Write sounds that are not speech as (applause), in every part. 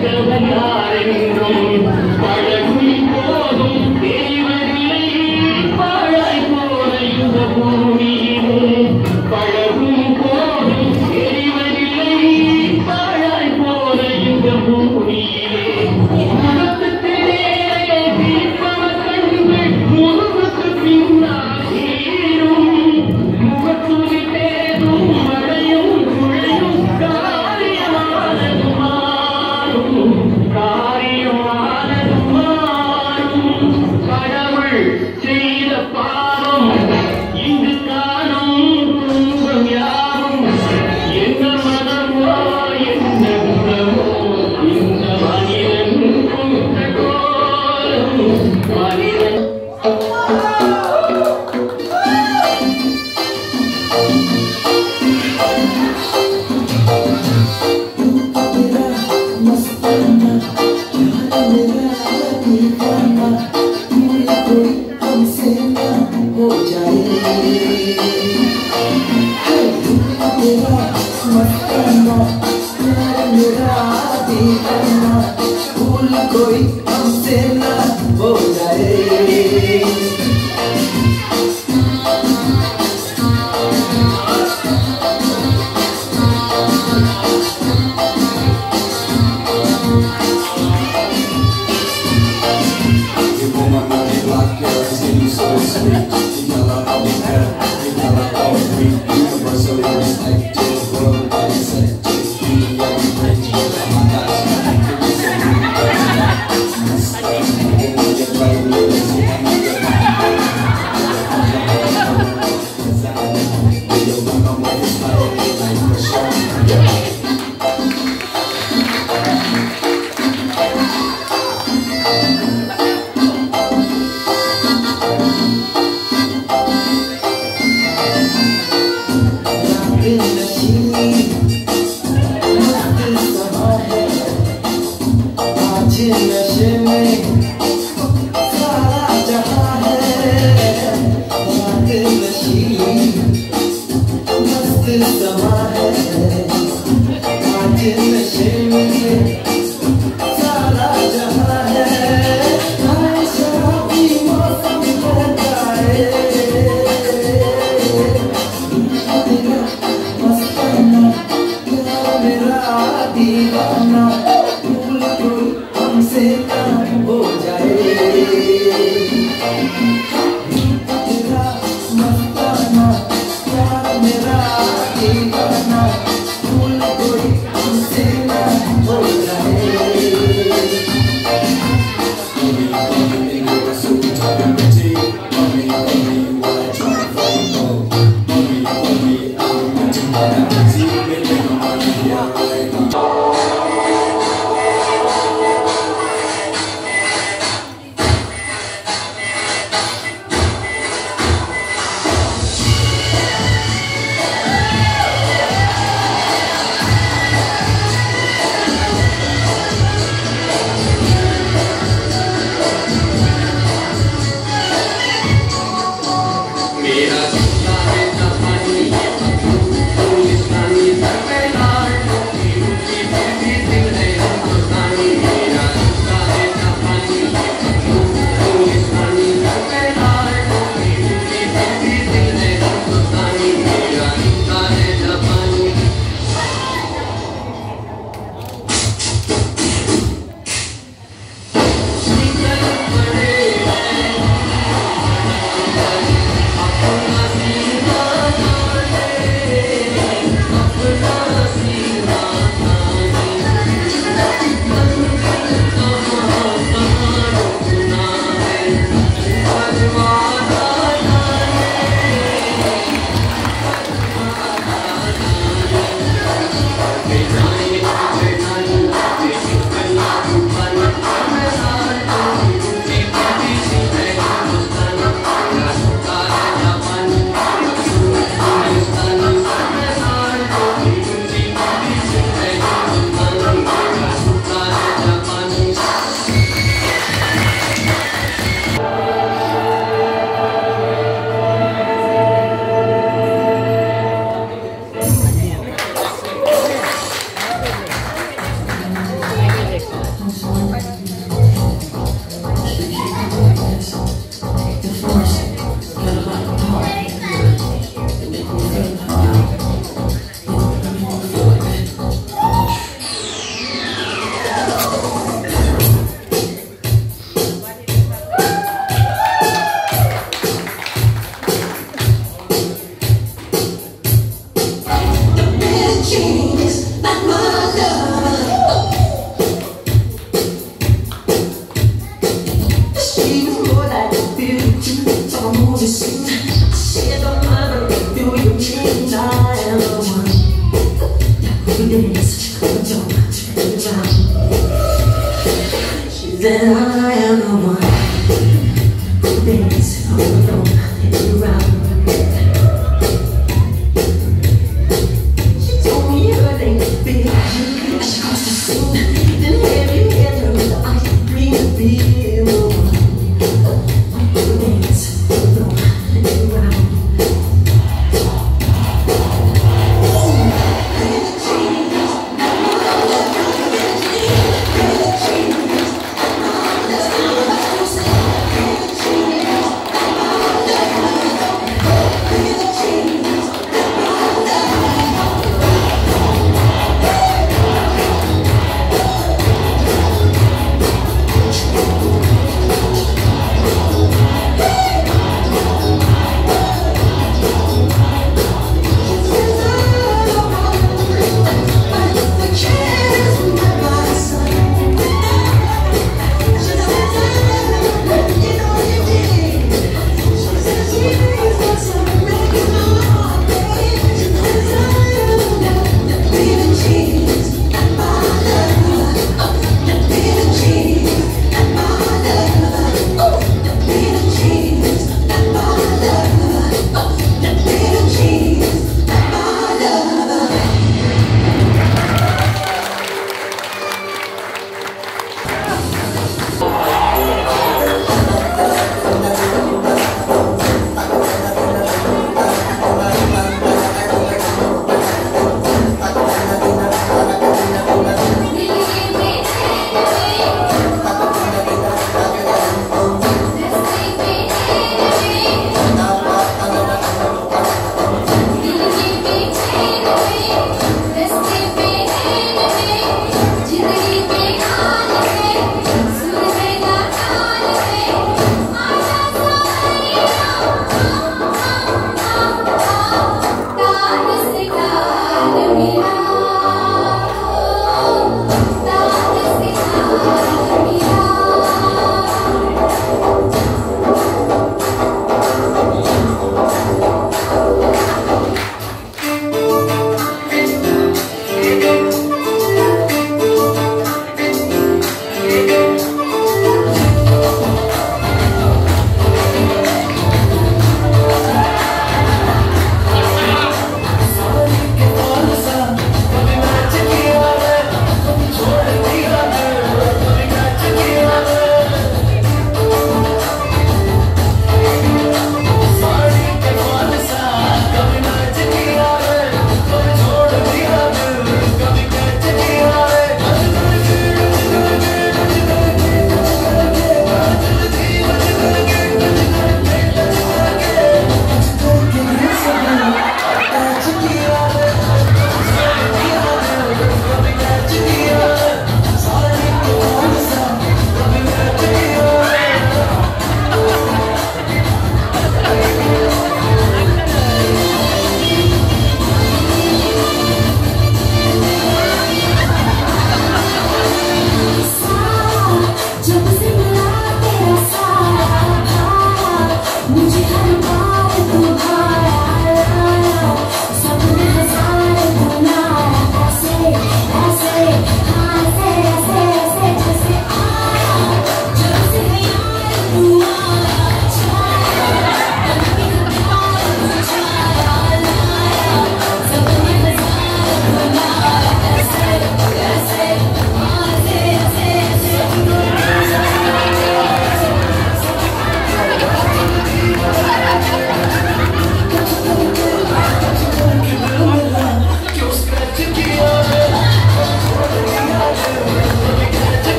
Thank you.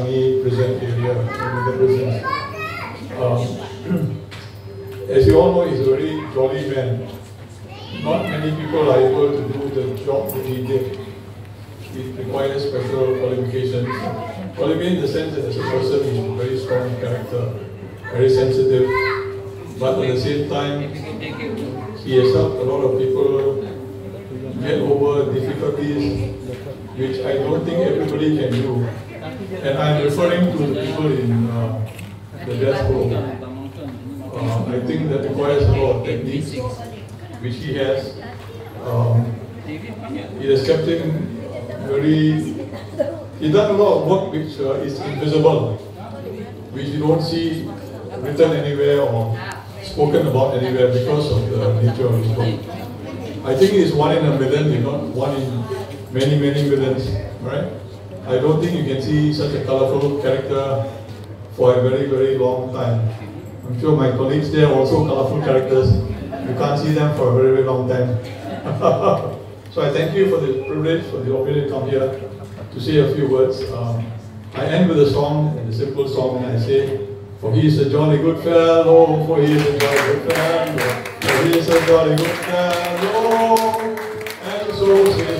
family present here. in the. Um, (clears throat) as you all know, he's a very jolly man. Not many people are able to do the job that he did. It requires special qualifications. Qualification in the sense that as a person, he's very strong character, very sensitive, but at the same time, he has helped a lot of people get over difficulties, which I don't think everybody can do. And I'm referring to the people in uh, the death row. Uh, I think that requires a lot of techniques, which he has. Um, it has kept him very. He done a lot of work which uh, is invisible, which you don't see written anywhere or spoken about anywhere because of the nature of his work. I think it's one in a million, you know, one in many, many millions, right? I don't think you can see such a colorful character for a very, very long time. I'm sure my colleagues there are also colorful characters. You can't see them for a very, very long time. (laughs) so I thank you for the privilege, for the opportunity to come here to say a few words. Um, I end with a song, a simple song, and I say, for he is a jolly good fellow, for he is a jolly good fellow, for he is a jolly good fellow, and so says